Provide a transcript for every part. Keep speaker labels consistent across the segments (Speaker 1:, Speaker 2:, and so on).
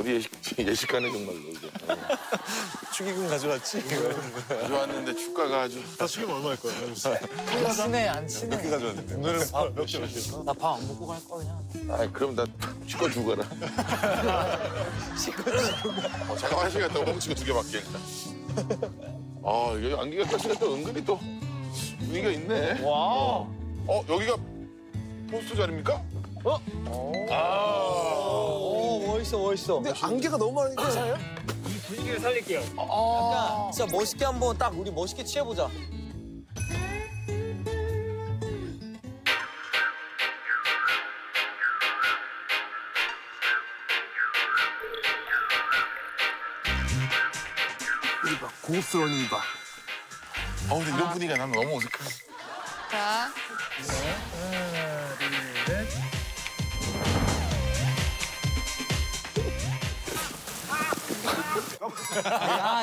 Speaker 1: 어디 예식, 예식가네 정말로. 어.
Speaker 2: 축의금 가져왔지?
Speaker 1: 가져왔는데 주가가 아주.
Speaker 3: 나 지금 얼마일 거야?
Speaker 4: 안 친해 안 친해.
Speaker 2: 몇개 가져왔는데?
Speaker 3: 오늘은 몇 개, 몇 개?
Speaker 4: 나밥 안 먹고 갈 거야 그냥.
Speaker 1: 아 그럼 나 치과 주거라.
Speaker 4: 치과
Speaker 1: 어, 잠깐 한 시간 있다가 멍치고 두 개 받게. 아, 여기 안기가 가시가 또 은근히 또 분위기가 있네.
Speaker 4: 와.
Speaker 1: 어, 여기가 포스트 자리입니까?
Speaker 4: 오 멋있어 멋있어.
Speaker 3: 근데 안개가 너무 많으니까 괜찮아요?
Speaker 5: 분위기를 살릴게요.
Speaker 4: 약간 진짜 멋있게 한번 딱 우리 멋있게 취해보자.
Speaker 3: 이봐, 고급스러운 이봐.
Speaker 1: 어, 근데 이런 분위기가 난 너무 어색해.
Speaker 6: 자,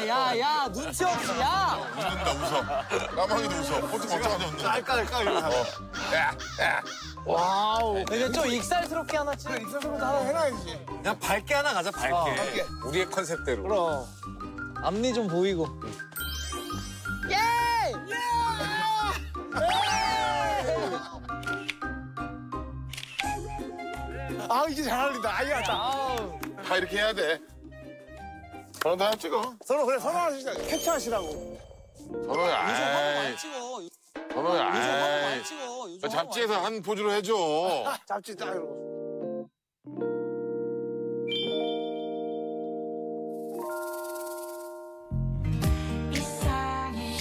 Speaker 4: 야야야 눈치 없이 야.
Speaker 1: 웃는다, 웃어. 까마귀도 웃어. 포트 걱정하지 웃는다.
Speaker 3: 깔깔깔 이러고.
Speaker 1: 야, 야.
Speaker 4: wow. 근데 좀 익살스럽게 하나 찍어.
Speaker 3: 익살성도 하나 해놔야지.
Speaker 2: 그냥 밝게 하나 가자, 밝게. 우리의 컨셉대로.
Speaker 4: 그럼. 앞니 좀 보이고.
Speaker 3: 아, 이게 잘 어울린다. 아이야, 다.
Speaker 4: 아우.
Speaker 1: 다 이렇게 해야 돼. 저는 다 찍어.
Speaker 3: 서로 그래, 서로 하시자. 캡처하시라고.
Speaker 1: 선호야,
Speaker 4: 요즘 화보
Speaker 1: 아이.
Speaker 4: 많이 찍어.
Speaker 1: 선호야,
Speaker 4: 요즘 화보
Speaker 1: 아이.
Speaker 4: 많이 찍어. 화보
Speaker 1: 잡지에서 한 포즈로 해줘.
Speaker 3: 잡지 딱 이러고.
Speaker 7: 이상해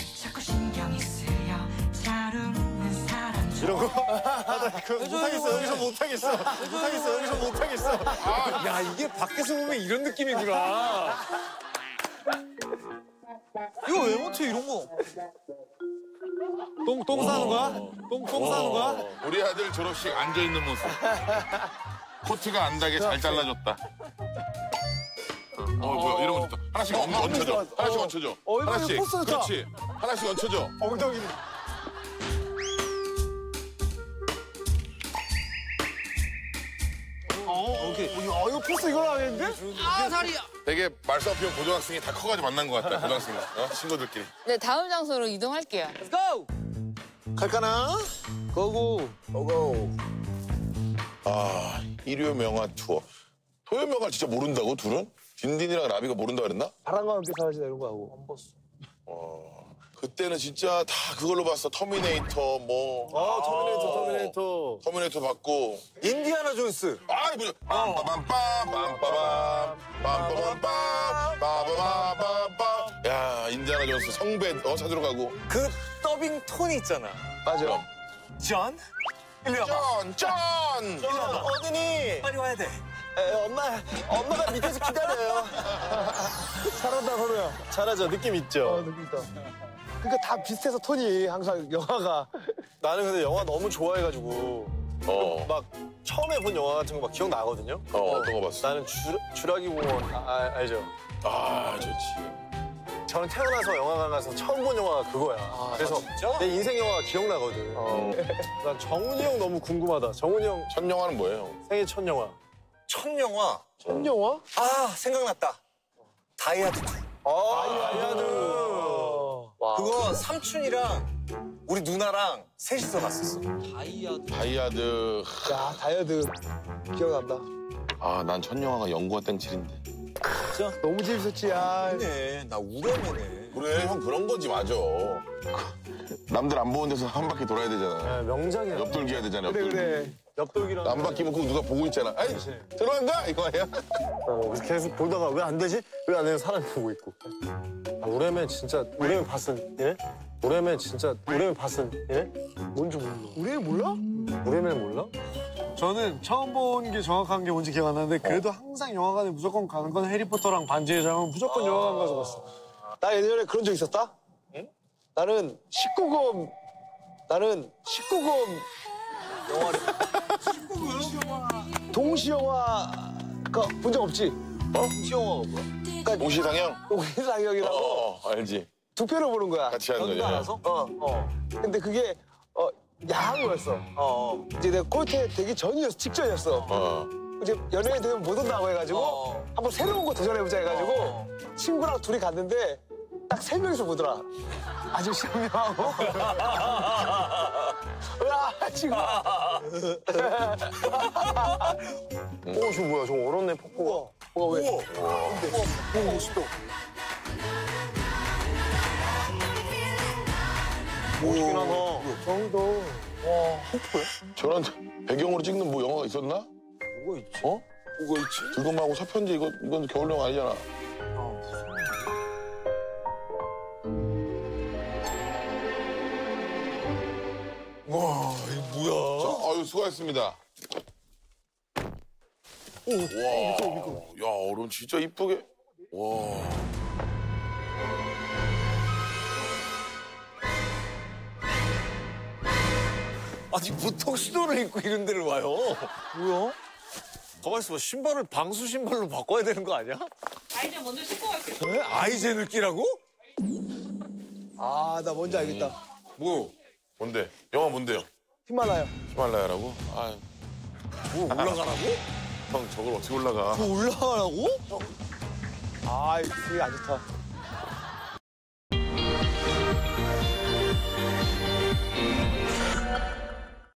Speaker 3: 아, 나 그거 못하겠어. 여기서 못하겠어. 못하겠어. 여기서 못하겠어.
Speaker 2: 야, 이게 밖에서 보면 이런 느낌이구나.
Speaker 4: 이거 왜 못해 이런 거?
Speaker 3: 똥, 똥 싸는 거야? 똥, 똥 싸는 거야?
Speaker 1: 우리 아들 졸업식 앉아있는 모습. 코트가 안 닿게 잘 잘라줬다. 어, 뭐야, 이런 거 좋다. 하나씩 얹, 얹혀줘. 하나씩
Speaker 3: 어.
Speaker 1: 얹혀줘.
Speaker 3: 어,
Speaker 1: 하나씩.
Speaker 3: 포스터 좋다.
Speaker 1: 그렇지. 하나씩 얹혀줘.
Speaker 3: 엉덩이를. 이. 어, 이거 포스 이걸 하겠는데?
Speaker 4: 아 다리야.
Speaker 1: 되게 말싸움 피운 고등학생이 다 커가지고 만난 것 같다. 고등학생이. 어? 친구들끼리.
Speaker 6: 네 다음 장소로 이동할게요.
Speaker 4: Let's go.
Speaker 3: 갈까나?
Speaker 4: 고고.
Speaker 3: 고고.
Speaker 1: 아, 일요 명화 투어. 토요 명화 진짜 모른다고, 둘은? 딘딘이랑 라비가 모른다 그랬나?
Speaker 3: 바람과 함께 사라지다 이런 거 하고. 안 봤어.
Speaker 1: 그때는 진짜 다 그걸로 봤어. 터미네이터, 뭐.
Speaker 3: 아, 터미네이터, 터미네이터.
Speaker 1: 터미네이터 봤고.
Speaker 2: 인디아나 존스.
Speaker 1: 아, 빰빠밤빰, 빰빠밤, 빰빠밤빰, 빠바바바바. 야, 인디아나 존스 성배 어, 찾으러 가고.
Speaker 2: 그 더빙 톤이 있잖아.
Speaker 3: 맞아.
Speaker 2: 전? 일로 와봐.
Speaker 1: 짠! 짠!
Speaker 2: 일로 와봐.
Speaker 3: 어머니!
Speaker 2: 빨리 와야 돼.
Speaker 3: 에, 엄마, 엄마가 밑에서 기다려요. 잘한다, 서로야.
Speaker 8: 잘하죠. 느낌 있죠.
Speaker 3: 어, 느낌 있다. 그러니까 다 비슷해서 톤이 항상 영화가.
Speaker 8: 나는 근데 영화 너무 좋아해가지고
Speaker 1: 어,
Speaker 8: 막 처음에 본 영화 같은 거 막 기억나거든요.
Speaker 1: 어, 어떤 거 봤어?
Speaker 8: 나는 주, 주라기 공원 아, 아, 알죠?
Speaker 1: 아, 좋지.
Speaker 8: 저는 태어나서 영화관 가서 처음 본 영화가 그거야. 그래서
Speaker 2: 진짜?
Speaker 8: 내 인생 영화가 기억나거든.
Speaker 1: 어.
Speaker 8: 난 정훈이 형 너무 궁금하다. 정훈이 형
Speaker 1: 첫 영화는 뭐예요?
Speaker 8: 생애 첫 영화.
Speaker 2: 첫 영화.
Speaker 3: 첫 영화?
Speaker 2: 아, 생각났다. 다이하드 2.
Speaker 8: 아, 다이하드.
Speaker 3: 와.
Speaker 2: 그거 삼촌이랑 우리 누나랑 셋이서 갔었어.
Speaker 4: 다이하드.
Speaker 1: 다이하드.
Speaker 3: 야, 다이하드. 기억난다.
Speaker 1: 아, 난 첫 영화가 영구와 땡칠인데.
Speaker 3: 너무 재밌었지, 야.
Speaker 2: 네, 나 우레메네.
Speaker 1: 그래, 형 그런 거지, 맞아. 남들 안 보는 데서 한 바퀴 돌아야 되잖아.
Speaker 8: 네, 명작이야.
Speaker 1: 옆돌기 해야 되잖아,
Speaker 3: 그래,
Speaker 1: 옆돌기.
Speaker 3: 그래.
Speaker 8: 옆돌기랑.
Speaker 1: 안 바뀌면 그거 누가 보고 있잖아. 아이, 들어간다? 이거 아니야?
Speaker 8: 어, 계속 보다가 왜 안 되지? 왜 안 되는 사람이 보고 있고. 아, 우레맨 진짜 우레맨 봤은 예? 우레맨 진짜 우레맨 봤은 예? 뭔지 몰라.
Speaker 3: 애 몰라?
Speaker 8: 우레맨 몰라?
Speaker 9: 저는 처음 본 게 정확한 게 뭔지 기억 안 나는데 그래도 항상 영화관에 무조건 가는 건 해리포터랑 반지의 제왕은 무조건 영화관 가서 봤어.
Speaker 3: 나 예전에 그런 적 있었다? 나는 19금, 나는 19금 영화를. 19금? 동시 영화가 본 적 없지? 어? 동시 영화가 뭐야?
Speaker 1: 동시 상영?
Speaker 3: 동시 상영이라고
Speaker 1: 어, 어, 알지.
Speaker 3: 두 편을 보는 거야.
Speaker 1: 같이 하는 거지.
Speaker 4: 알아서?
Speaker 3: 어, 어. 근데 그게, 어, 야한 거였어.
Speaker 4: 어.
Speaker 3: 이제 내가 꼴대 되기 전이었어, 직전이었어.
Speaker 1: 어.
Speaker 3: 이제 연예인 되면 못 온다고 해가지고
Speaker 4: 어.
Speaker 3: 한번 새로운 거 도전해보자 해가지고
Speaker 4: 어.
Speaker 3: 친구랑 둘이 갔는데 딱 세 명이서 보더라. 아저씨 한 명하고. 으아, 지금.
Speaker 8: 오, 저 뭐야? 저 얼었네, 폭포가.
Speaker 3: 뭐가 왜? 근데, 오, 멋있다.
Speaker 8: 멋있긴 하다.
Speaker 3: 정도.
Speaker 1: 저런 배경으로 찍는 뭐 영화가 있었나?
Speaker 4: 뭐가 있지?
Speaker 1: 어?
Speaker 3: 뭐가 있지?
Speaker 1: 불금하고 서편제 이거 이건 겨울용 아니잖아.
Speaker 2: 와, 이거 뭐야?
Speaker 1: 자, 아유 수고하셨습니다. 와, 야 얼음 진짜 이쁘게. 와.
Speaker 2: 아니, 보통 수도를 입고 이런 데를 와요.
Speaker 4: 뭐야?
Speaker 2: 가만 있어봐. 신발을 방수 신발로 바꿔야 되는 거 아니야?
Speaker 6: 아이들 먼저 씻고 갈게요.
Speaker 2: 네? 아이젠을 끼라고?
Speaker 3: 아, 나 뭔지 알겠다.
Speaker 1: 뭐? 뭔데? 영화 뭔데요?
Speaker 3: 히말라야.
Speaker 1: 히말라야라고? 아,
Speaker 2: 뭐 올라가라고?
Speaker 1: 형 저걸 어떻게 올라가?
Speaker 4: 올라가라고?
Speaker 3: 아, 이게 안 좋다.